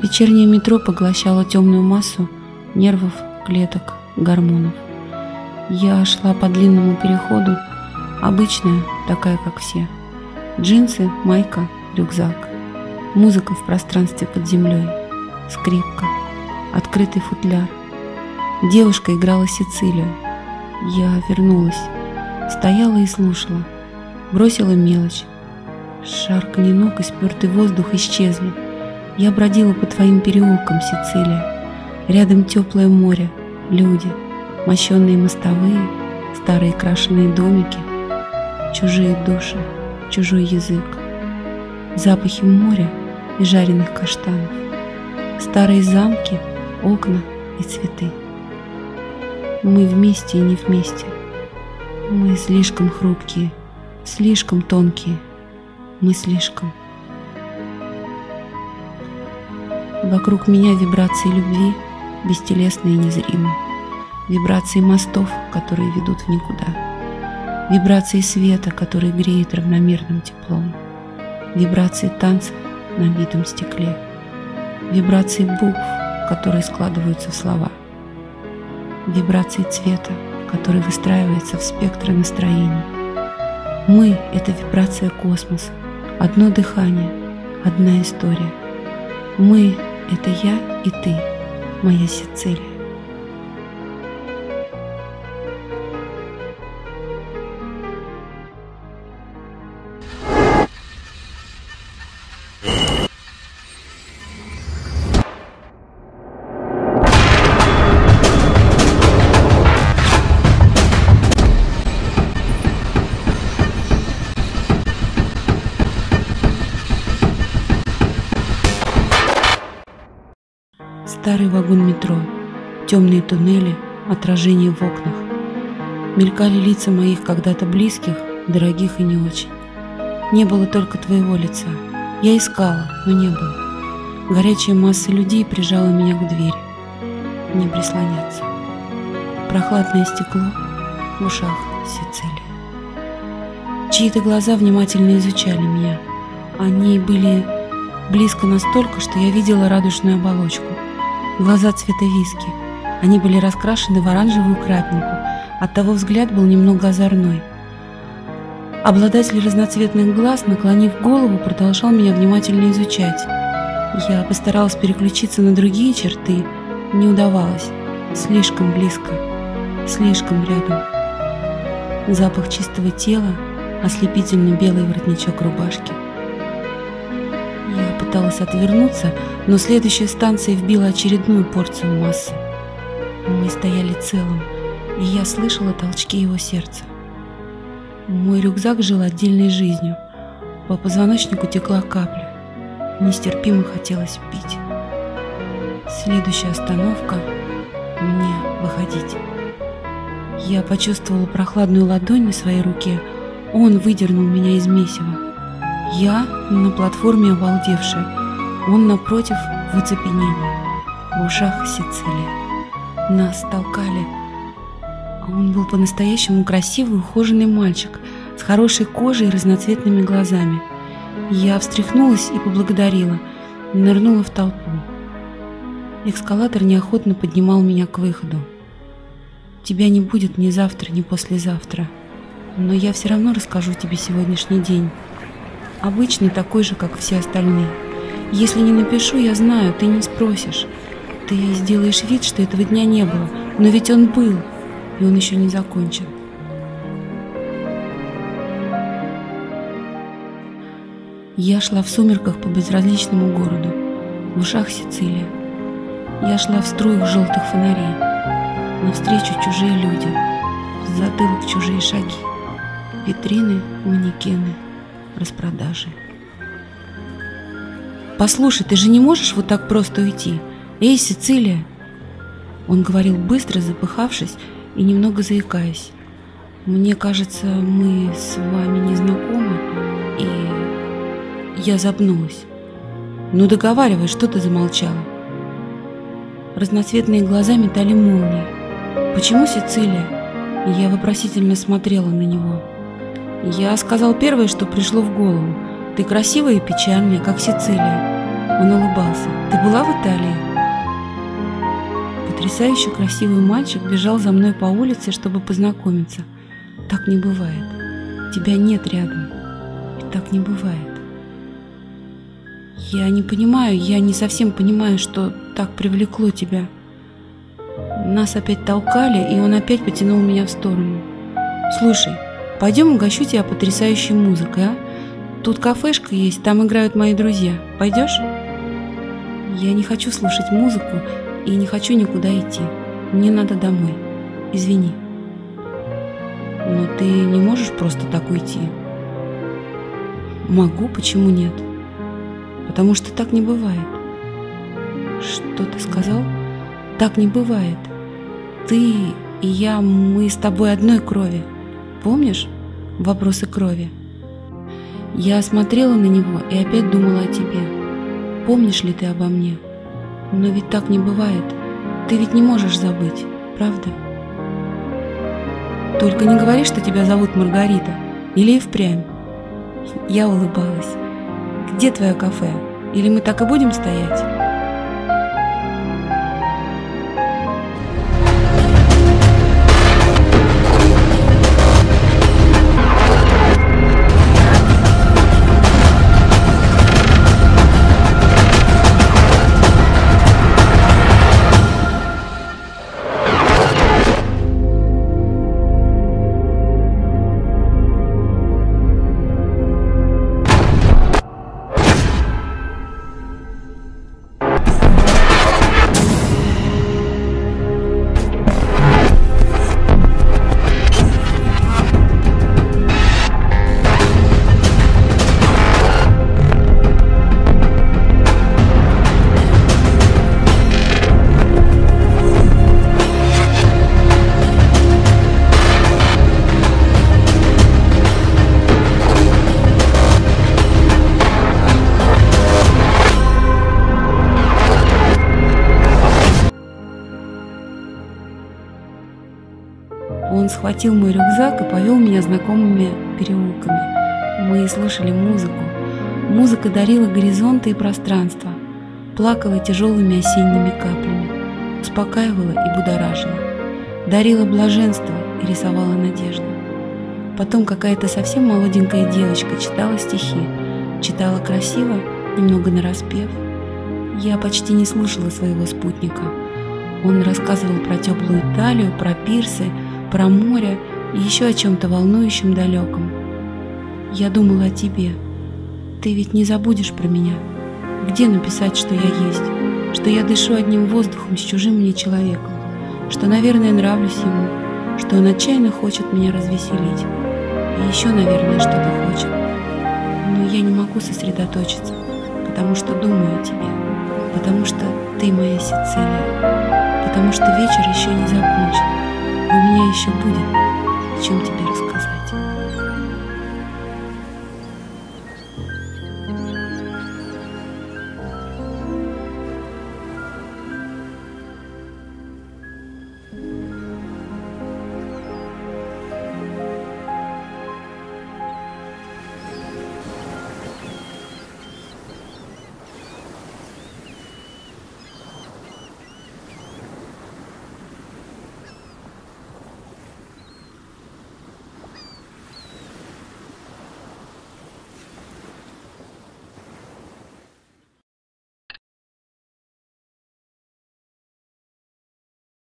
Вечернее метро поглощало темную массу нервов, клеток, гормонов. Я шла по длинному переходу, обычная, такая, как все. Джинсы, майка, рюкзак. Музыка в пространстве под землей. Скрипка. Открытый футляр. Девушка играла Сицилию. Я вернулась. Стояла и слушала. Бросила мелочь. Шарканье ног и спертый воздух исчезли. Я бродила по твоим переулкам, Сицилия. Рядом теплое море, люди, мощенные мостовые, старые крашеные домики, чужие души, чужой язык, запахи моря и жареных каштанов, старые замки, окна и цветы. Мы вместе и не вместе. Мы слишком хрупкие, слишком тонкие. Мы слишком. Вокруг меня вибрации любви, бестелесные и незримые. Вибрации мостов, которые ведут в никуда. Вибрации света, который греет равномерным теплом. Вибрации танцев на битом стекле. Вибрации букв, которые складываются в слова – вибрации цвета, который выстраивается в спектры настроений. Мы — это вибрация космоса, одно дыхание, одна история. Мы — это я и ты, моя Сицилия. Старый вагон метро, темные туннели, отражения в окнах. Мелькали лица моих когда-то близких, дорогих и не очень. Не было только твоего лица. Я искала, но не было. Горячая масса людей прижала меня к двери. Не прислоняться. Прохладное стекло в ушах Сицилия. Чьи-то глаза внимательно изучали меня. Они были близко настолько, что я видела радужную оболочку – глаза цвета виски. Они были раскрашены в оранжевую крапинку, оттого взгляд был немного озорной. Обладатель разноцветных глаз, наклонив голову, продолжал меня внимательно изучать. Я постаралась переключиться на другие черты, не удавалось. Слишком близко, слишком рядом. Запах чистого тела, ослепительно белый воротничок рубашки – я пыталась отвернуться, но следующая станция вбила очередную порцию массы. Мы стояли целым, и я слышала толчки его сердца. Мой рюкзак жил отдельной жизнью. По позвоночнику текла капля. Нестерпимо хотелось пить. Следующая остановка — мне выходить. Я почувствовала прохладную ладонь на своей руке. Он выдернул меня из месива. Я на платформе обалдевшая, он напротив в оцепенении, в ушах Сицилия. Нас толкали, а он был по-настоящему красивый, ухоженный мальчик с хорошей кожей и разноцветными глазами. Я встряхнулась и поблагодарила, нырнула в толпу. Экскалатор неохотно поднимал меня к выходу. Тебя не будет ни завтра, ни послезавтра, но я все равно расскажу тебе сегодняшний день. Обычный такой же, как все остальные. Если не напишу, я знаю, ты не спросишь. Ты сделаешь вид, что этого дня не было, но ведь он был, и он еще не закончен. Я шла в сумерках по безразличному городу, в ушах Сицилия. Я шла в струях желтых фонарей. Навстречу чужие люди, в затылок чужие шаги, витрины, манекены — распродажи. «Послушай, ты же не можешь вот так просто уйти? Эй, Сицилия!» Он говорил быстро, запыхавшись и немного заикаясь. «Мне кажется, мы с вами не знакомы, и я запнулась. Ну договаривай, что ты замолчала?» Разноцветные глаза метали молнии. «Почему Сицилия?» Я вопросительно смотрела на него. Я сказал первое, что пришло в голову. Ты красивая и печальная, как Сицилия. Он улыбался. «Ты была в Италии?» Потрясающе красивый мальчик бежал за мной по улице, чтобы познакомиться. Так не бывает. Тебя нет рядом. И так не бывает. Я не понимаю, я не совсем понимаю, что так привлекло тебя. Нас опять толкали, и он опять потянул меня в сторону. Слушай, пойдем угощу тебя потрясающей музыкой, а? Тут кафешка есть, там играют мои друзья. Пойдешь? Я не хочу слушать музыку и не хочу никуда идти. Мне надо домой. Извини. Но ты не можешь просто так уйти. Могу, почему нет? Потому что так не бывает. Что ты сказал? Так не бывает. Ты и я, мы с тобой одной крови. Помнишь вопросы крови? Я смотрела на него и опять думала о тебе. Помнишь ли ты обо мне? Но ведь так не бывает. Ты ведь не можешь забыть, правда? Только не говори, что тебя зовут Маргарита. Или и впрямь. Я улыбалась. Где твое кафе? Или мы так и будем стоять? Он схватил мой рюкзак и повел меня знакомыми переулками. Мы слушали музыку. Музыка дарила горизонты и пространство, плакала тяжелыми осенними каплями, успокаивала и будоражила, дарила блаженство и рисовала надежду. Потом какая-то совсем молоденькая девочка читала стихи, читала красиво, немного нараспев. Я почти не слушала своего спутника. Он рассказывал про теплую Италию, про пирсы, про море и еще о чем-то волнующем далеком. Я думала о тебе. Ты ведь не забудешь про меня. Где написать, что я есть, что я дышу одним воздухом с чужим мне человеком, что, наверное, нравлюсь ему, что он отчаянно хочет меня развеселить, и еще, наверное, что-то хочет. Но я не могу сосредоточиться, потому что думаю о тебе, потому что ты моя Сицилия, потому что вечер еще не закончен, у меня еще будет, чем тебе рассказать.